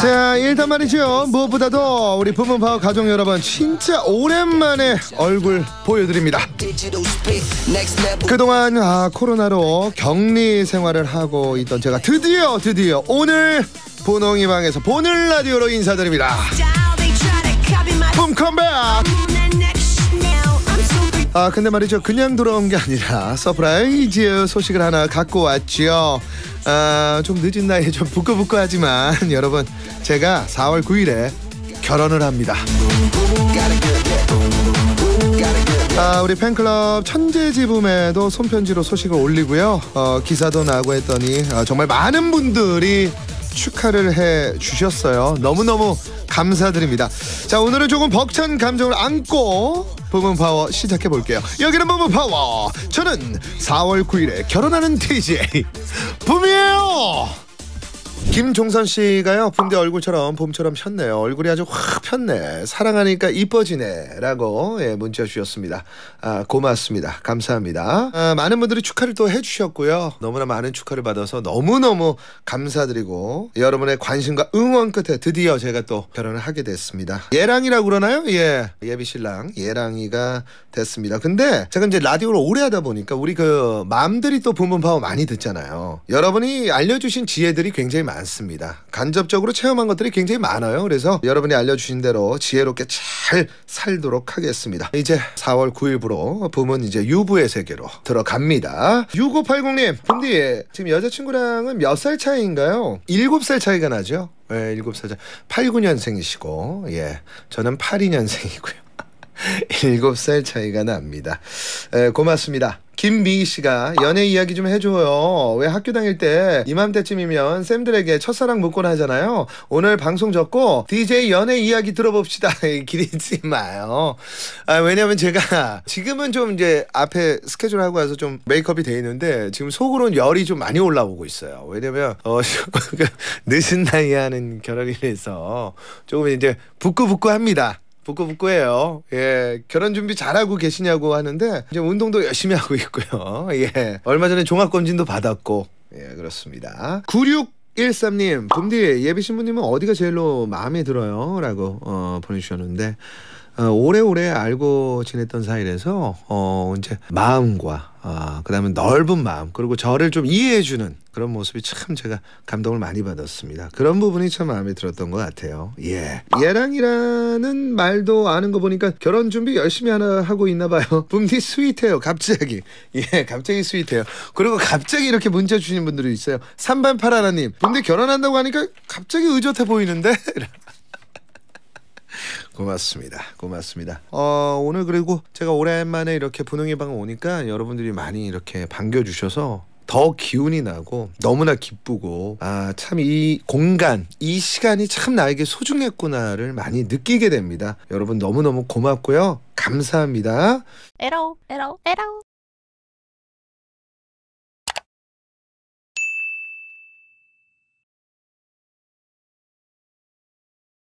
자 일단 말이죠. 무엇보다도 우리 붐붐파워 가족 여러분 진짜 오랜만에 얼굴 보여드립니다. 그동안 아, 코로나로 격리 생활을 하고 있던 제가 드디어 드디어 오늘 분홍이 방에서 보는 라디오로 인사드립니다. 붐 컴백 아 근데 말이죠. 그냥 돌아온 게 아니라 surprise 소식을 하나 갖고 왔지요. 아좀 늦은 나이에 좀 부끄부끄하지만 여러분 제가 4월 9일에 결혼을 합니다. 아 우리 팬클럽 천재지붐에도 손편지로 소식을 올리고요. 어, 기사도 나고 했더니 아, 정말 많은 분들이 축하를 해 주셨어요. 너무너무 감사드립니다. 자 오늘은 조금 벅찬 감정을 안고 부문파워 시작해 볼게요. 여기는 부문파워. 저는 4월 9일에 결혼하는 DJ 붐이에요 김종선 씨가요 붐대 얼굴처럼 봄처럼 폈네요. 얼굴이 아주 확 폈네. 사랑하니까 이뻐지네라고 예, 문자 주셨습니다. 아 고맙습니다. 감사합니다. 아, 많은 분들이 축하를 또 해주셨고요. 너무나 많은 축하를 받아서 너무너무 감사드리고 여러분의 관심과 응원 끝에 드디어 제가 또 결혼을 하게 됐습니다. 예랑이라고 그러나요? 예. 예비 신랑 예랑이가 됐습니다. 근데 제가 이제 라디오를 오래 하다 보니까 우리 그 맘들이 또 붐붐 파워 많이 듣잖아요. 여러분이 알려주신 지혜들이 굉장히 많 습니다. 간접적으로 체험한 것들이 굉장히 많아요. 그래서 여러분이 알려주신 대로 지혜롭게 잘 살도록 하겠습니다. 이제 4월 9일부로 봄은 이제 유부의 세계로 들어갑니다. 6580님, 근데 지금 여자친구랑은 몇 살 차이인가요? 7살 차이가 나죠? 네, 7살 차이. 89년생이시고, 예. 저는 82년생이고요. 7살 차이가 납니다. 에, 고맙습니다. 김미희 씨가 연애 이야기 좀 해줘요. 왜 학교 다닐 때 이맘때쯤이면 쌤들에게 첫사랑 묻곤 하잖아요. 오늘 방송 접고 DJ 연애 이야기 들어봅시다. 기대지 마요. 아, 왜냐면 제가 지금은 좀 이제 앞에 스케줄 하고 와서 좀 메이크업이 돼 있는데 지금 속으로는 열이 좀 많이 올라오고 있어요. 왜냐면 어, 늦은 나이에 하는 결혼이라서 조금 이제 부끄부끄합니다. 부끄부끄해요. 예, 결혼 준비 잘하고 계시냐고 하는데 이제 운동도 열심히 하고 있고요. 예, 얼마 전에 종합 검진도 받았고, 예, 그렇습니다. 96 13님, 붐디 예비 신부님은 어디가 제일로 마음에 들어요? 라고 어, 보내주셨는데 어, 오래오래 알고 지냈던 사이라서 어, 이제 마음과 어, 그다음에 넓은 마음 그리고 저를 좀 이해해주는 그런 모습이 참 제가 감동을 많이 받았습니다. 그런 부분이 참 마음에 들었던 것 같아요. 예, 예랑이라는 말도 아는 거 보니까 결혼 준비 열심히 하나 하고 있나 봐요. 붐디 스윗해요. 갑자기 예, 갑자기 스윗해요. 그리고 갑자기 이렇게 문자 주시는 분들이 있어요. 삼반파라라님, 붐디 결혼한다고 하니까 갑자기 의젓해 보이는데. 고맙습니다. 고맙습니다. 어, 오늘 그리고 제가 오랜만에 이렇게 분홍이 방 오니까 여러분들이 많이 이렇게 반겨주셔서 더 기운이 나고 너무나 기쁘고 아 참 이 공간 이 시간이 참 나에게 소중했구나를 많이 느끼게 됩니다. 여러분 너무너무 고맙고요. 감사합니다. 에러 에러 에러